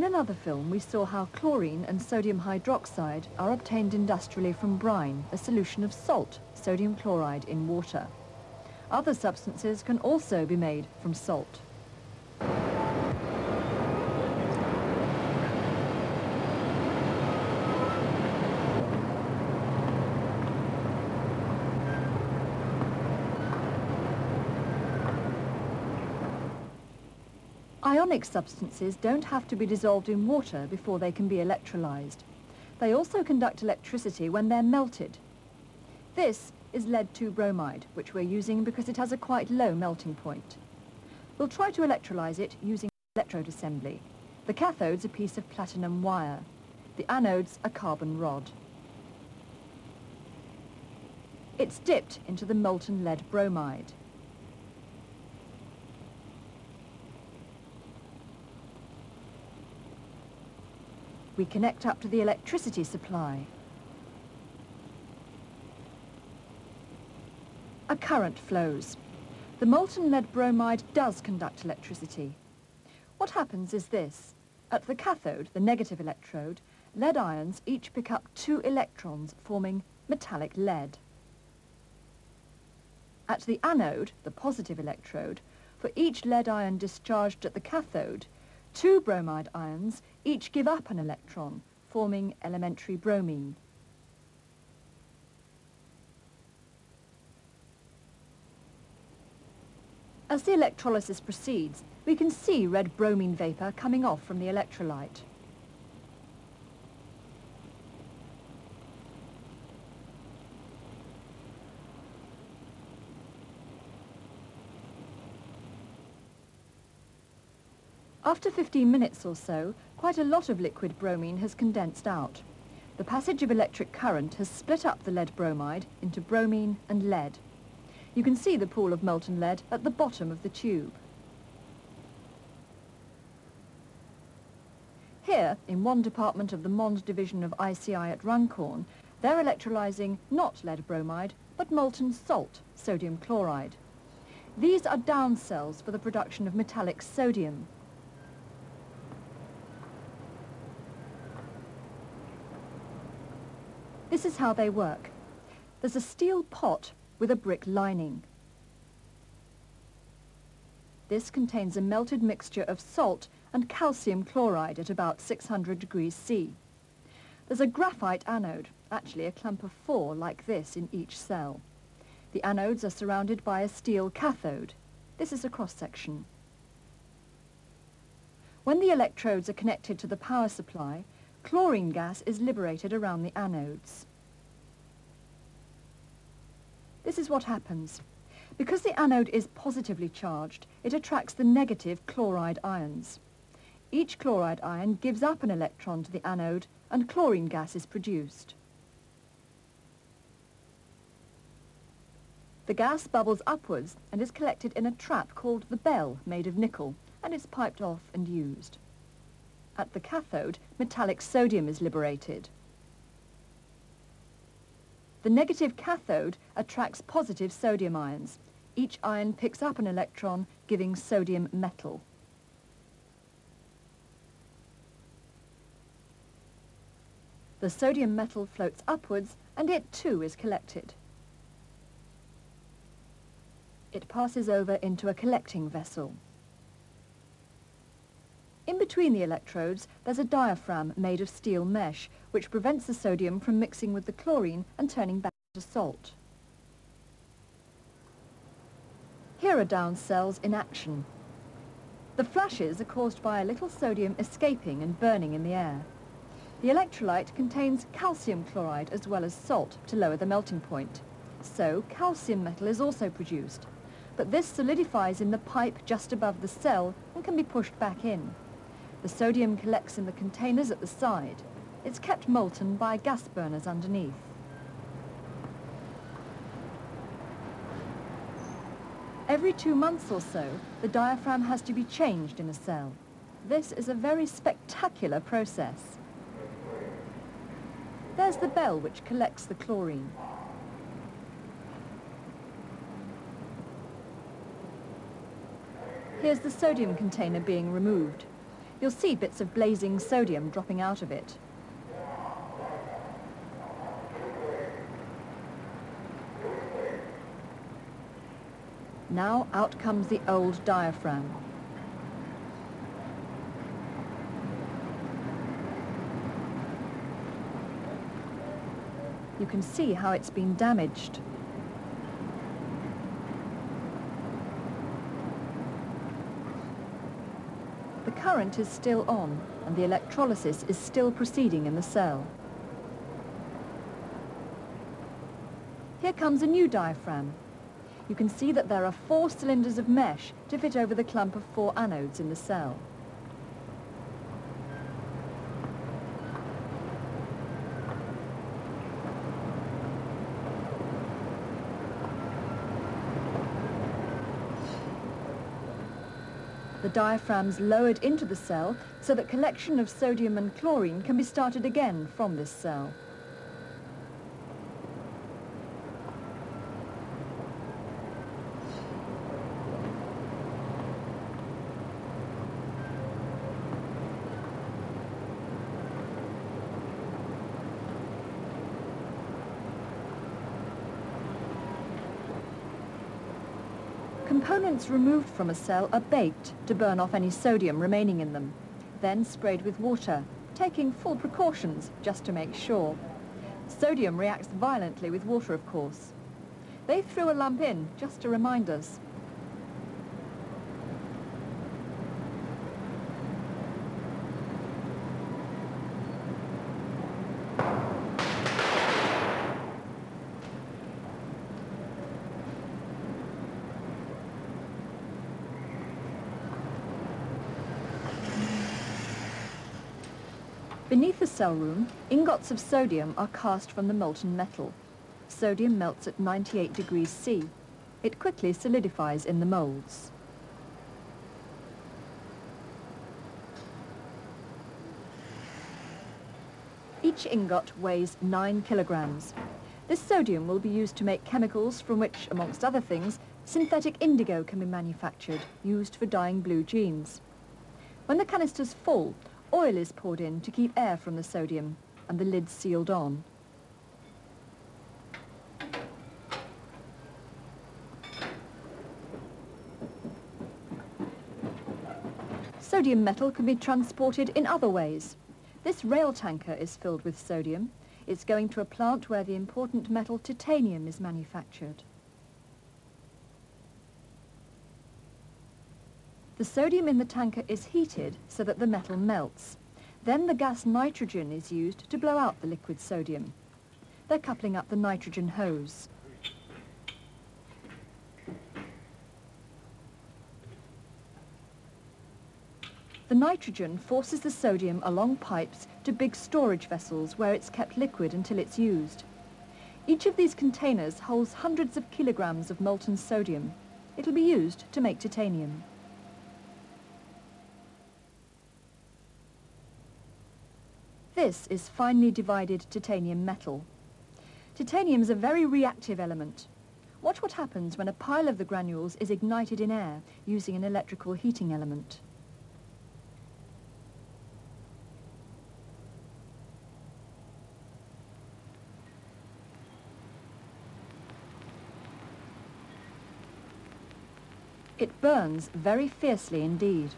In another film, we saw how chlorine and sodium hydroxide are obtained industrially from brine, a solution of salt, sodium chloride, in water. Other substances can also be made from salt. Ionic substances don't have to be dissolved in water before they can be electrolyzed. They also conduct electricity when they're melted. This is lead 2 bromide, which we're using because it has a quite low melting point. We'll try to electrolyze it using electrode assembly. The cathode's a piece of platinum wire. The anode's a carbon rod. It's dipped into the molten lead bromide. We connect up to the electricity supply. A current flows. The molten lead bromide does conduct electricity. What happens is this. At the cathode, the negative electrode, lead ions each pick up two electrons forming metallic lead. At the anode, the positive electrode, for each lead ion discharged at the cathode, two bromide ions each give up an electron, forming elementary bromine. As the electrolysis proceeds, we can see red bromine vapour coming off from the electrolyte. After 15 minutes or so, quite a lot of liquid bromine has condensed out. The passage of electric current has split up the lead bromide into bromine and lead. You can see the pool of molten lead at the bottom of the tube. Here, in one department of the Mond division of ICI at Runcorn, they're electrolyzing not lead bromide, but molten salt, sodium chloride. These are Downs cells for the production of metallic sodium. This is how they work. There's a steel pot with a brick lining. This contains a melted mixture of salt and calcium chloride at about 600 degrees C. There's a graphite anode, actually a clump of four like this in each cell. The anodes are surrounded by a steel cathode. This is a cross-section. When the electrodes are connected to the power supply, chlorine gas is liberated around the anodes. This is what happens. Because the anode is positively charged, it attracts the negative chloride ions. Each chloride ion gives up an electron to the anode and chlorine gas is produced. The gas bubbles upwards and is collected in a trap called the bell, made of nickel, and is piped off and used. At the cathode, metallic sodium is liberated. The negative cathode attracts positive sodium ions. Each ion picks up an electron, giving sodium metal. The sodium metal floats upwards and it too is collected. It passes over into a collecting vessel. In between the electrodes, there's a diaphragm made of steel mesh, which prevents the sodium from mixing with the chlorine and turning back to salt. Here are Downs cells in action. The flashes are caused by a little sodium escaping and burning in the air. The electrolyte contains calcium chloride as well as salt to lower the melting point. So calcium metal is also produced. But this solidifies in the pipe just above the cell and can be pushed back in. The sodium collects in the containers at the side. It's kept molten by gas burners underneath. Every two months or so, the diaphragm has to be changed in a cell. This is a very spectacular process. There's the bell which collects the chlorine. Here's the sodium container being removed. You'll see bits of blazing sodium dropping out of it. Now out comes the old diaphragm. You can see how it's been damaged. The current is still on and the electrolysis is still proceeding in the cell. Here comes a new diaphragm. You can see that there are four cylinders of mesh to fit over the clump of four anodes in the cell. The diaphragm's lowered into the cell so that collection of sodium and chlorine can be started again from this cell. Components removed from a cell are baked to burn off any sodium remaining in them, then sprayed with water, taking full precautions just to make sure. Sodium reacts violently with water, of course. They threw a lump in just to remind us. Beneath the cell room, ingots of sodium are cast from the molten metal. Sodium melts at 98 degrees C. It quickly solidifies in the molds. Each ingot weighs 9 kilograms. This sodium will be used to make chemicals from which, amongst other things, synthetic indigo can be manufactured, used for dyeing blue jeans. When the canisters full, Oil is poured in to keep air from the sodium and the lid sealed on. Sodium metal can be transported in other ways. This rail tanker is filled with sodium. It's going to a plant where the important metal titanium is manufactured. The sodium in the tanker is heated so that the metal melts. Then the gas nitrogen is used to blow out the liquid sodium. They're coupling up the nitrogen hose. The nitrogen forces the sodium along pipes to big storage vessels where it's kept liquid until it's used. Each of these containers holds hundreds of kilograms of molten sodium. It'll be used to make titanium. This is finely divided titanium metal. Titanium is a very reactive element. Watch what happens when a pile of the granules is ignited in air using an electrical heating element. It burns very fiercely indeed.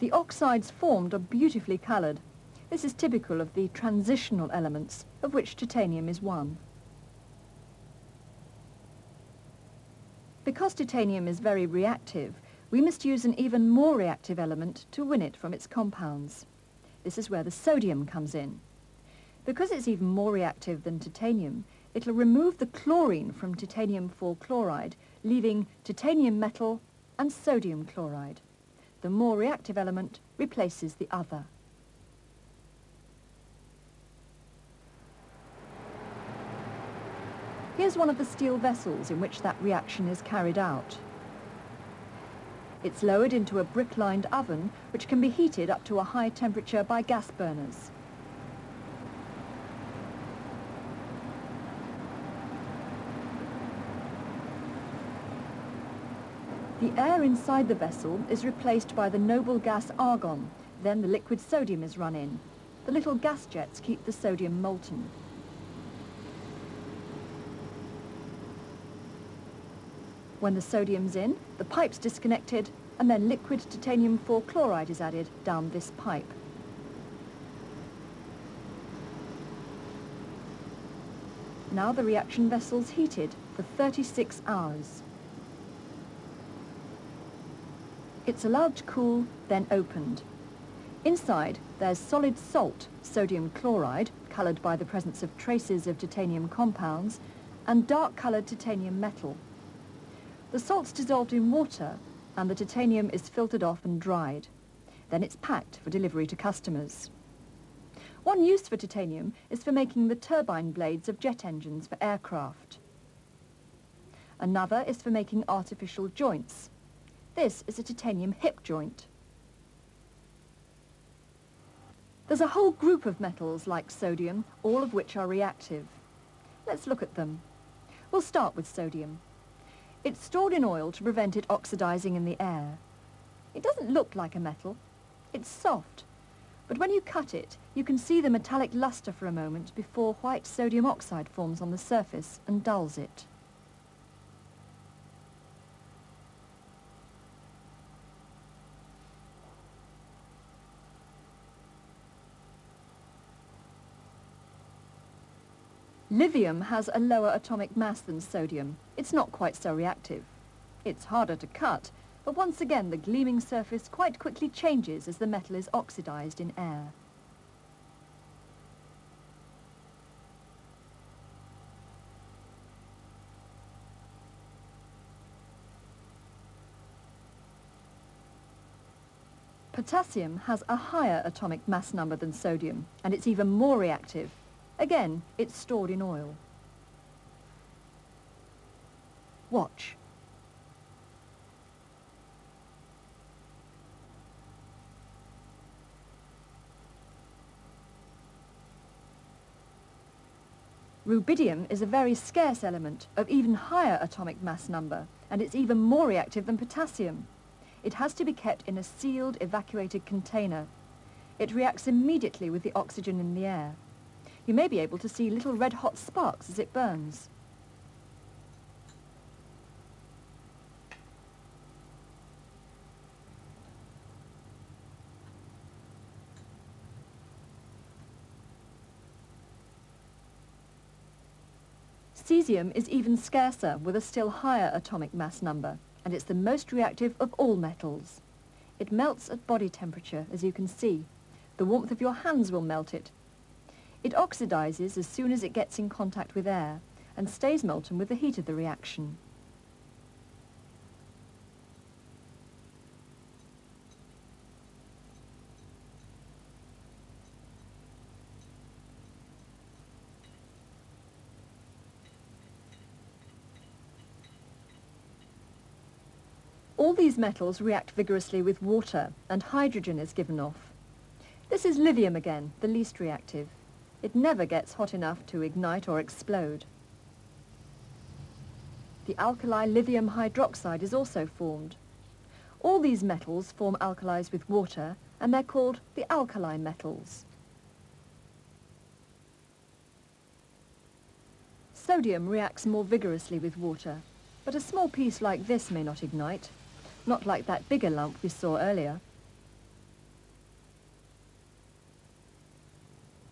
The oxides formed are beautifully coloured. This is typical of the transitional elements, of which titanium is one. Because titanium is very reactive, we must use an even more reactive element to win it from its compounds. This is where the sodium comes in. Because it's even more reactive than titanium, it'll remove the chlorine from titanium 4 chloride, leaving titanium metal and sodium chloride the more reactive element replaces the other. Here's one of the steel vessels in which that reaction is carried out. It's lowered into a brick-lined oven, which can be heated up to a high temperature by gas burners. The air inside the vessel is replaced by the noble gas argon. Then the liquid sodium is run in. The little gas jets keep the sodium molten. When the sodium's in, the pipe's disconnected and then liquid titanium 4 chloride is added down this pipe. Now the reaction vessel's heated for 36 hours. It's allowed to cool, then opened. Inside, there's solid salt, sodium chloride, coloured by the presence of traces of titanium compounds, and dark-coloured titanium metal. The salt's dissolved in water, and the titanium is filtered off and dried. Then it's packed for delivery to customers. One use for titanium is for making the turbine blades of jet engines for aircraft. Another is for making artificial joints. This is a titanium hip joint. There's a whole group of metals like sodium, all of which are reactive. Let's look at them. We'll start with sodium. It's stored in oil to prevent it oxidizing in the air. It doesn't look like a metal. It's soft. But when you cut it, you can see the metallic luster for a moment before white sodium oxide forms on the surface and dulls it. Lithium has a lower atomic mass than sodium. It's not quite so reactive. It's harder to cut, but once again the gleaming surface quite quickly changes as the metal is oxidized in air. Potassium has a higher atomic mass number than sodium, and it's even more reactive. Again, it's stored in oil. Watch. Rubidium is a very scarce element of even higher atomic mass number, and it's even more reactive than potassium. It has to be kept in a sealed, evacuated container. It reacts immediately with the oxygen in the air. You may be able to see little red-hot sparks as it burns. Cesium is even scarcer with a still higher atomic mass number, and it's the most reactive of all metals. It melts at body temperature, as you can see. The warmth of your hands will melt it, it oxidizes as soon as it gets in contact with air and stays molten with the heat of the reaction. All these metals react vigorously with water and hydrogen is given off. This is lithium again, the least reactive. It never gets hot enough to ignite or explode. The alkali lithium hydroxide is also formed. All these metals form alkalis with water, and they're called the alkali metals. Sodium reacts more vigorously with water, but a small piece like this may not ignite, not like that bigger lump we saw earlier.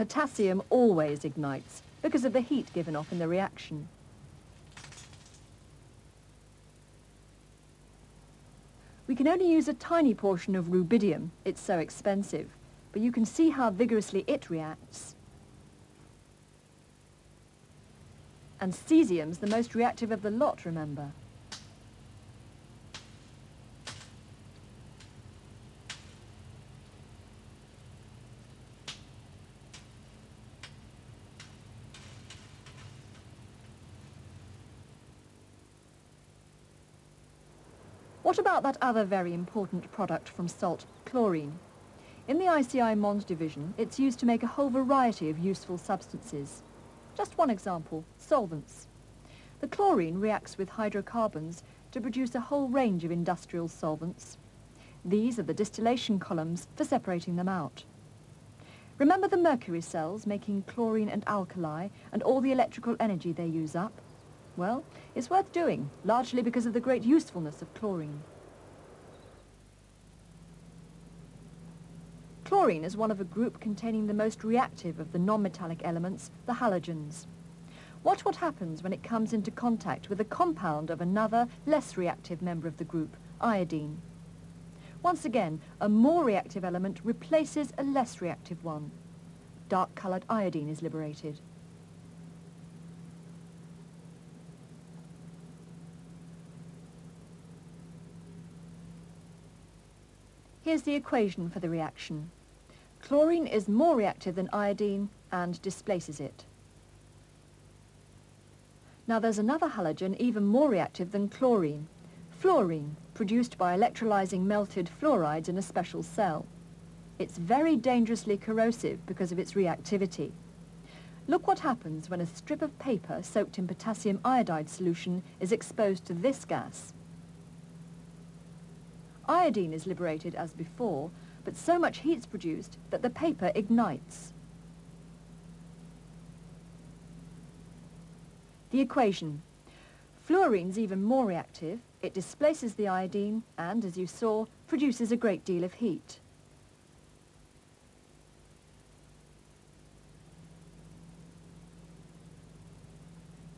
Potassium always ignites because of the heat given off in the reaction. We can only use a tiny portion of rubidium, it's so expensive, but you can see how vigorously it reacts. And cesium's the most reactive of the lot, remember. What about that other very important product from salt, chlorine? In the ICI Mond division, it's used to make a whole variety of useful substances. Just one example, solvents. The chlorine reacts with hydrocarbons to produce a whole range of industrial solvents. These are the distillation columns for separating them out. Remember the mercury cells making chlorine and alkali and all the electrical energy they use up? Well, it's worth doing, largely because of the great usefulness of chlorine. Chlorine is one of a group containing the most reactive of the non-metallic elements, the halogens. Watch what happens when it comes into contact with a compound of another, less reactive member of the group, iodine. Once again, a more reactive element replaces a less reactive one. Dark-coloured iodine is liberated. Here's the equation for the reaction. Chlorine is more reactive than iodine and displaces it. Now there's another halogen even more reactive than chlorine, fluorine, produced by electrolyzing melted fluorides in a special cell. It's very dangerously corrosive because of its reactivity. Look what happens when a strip of paper soaked in potassium iodide solution is exposed to this gas. Iodine is liberated as before, but so much heat's produced that the paper ignites. The equation. Fluorine's even more reactive, it displaces the iodine and, as you saw, produces a great deal of heat.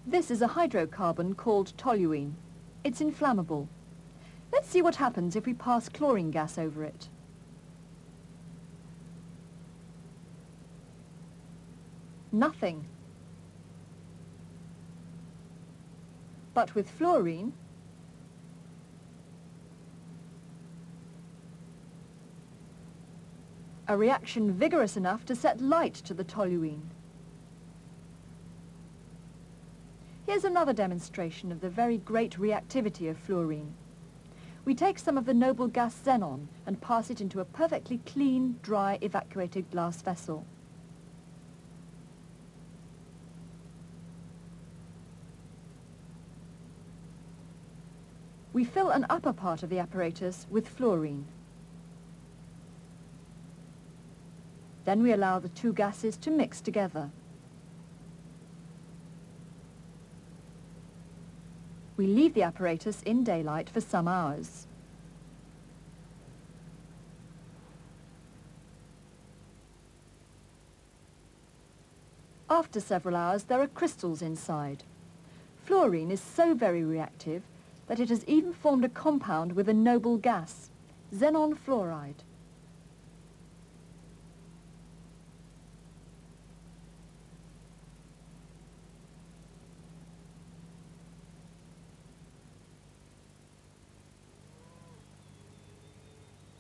This is a hydrocarbon called toluene. It's inflammable. Let's see what happens if we pass chlorine gas over it. Nothing. But with fluorine, a reaction vigorous enough to set light to the toluene. Here's another demonstration of the very great reactivity of fluorine. We take some of the noble gas xenon and pass it into a perfectly clean, dry, evacuated glass vessel. We fill an upper part of the apparatus with fluorine. Then we allow the two gases to mix together. We leave the apparatus in daylight for some hours. After several hours, there are crystals inside. Fluorine is so very reactive that it has even formed a compound with a noble gas, xenon fluoride.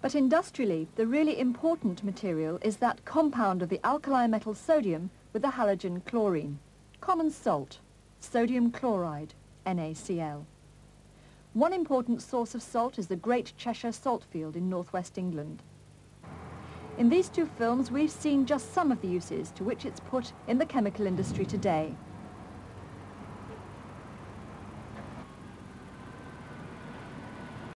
But industrially, the really important material is that compound of the alkali metal sodium with the halogen chlorine, common salt, sodium chloride, NaCl. One important source of salt is the Great Cheshire Salt Field in northwest England. In these two films, we've seen just some of the uses to which it's put in the chemical industry today,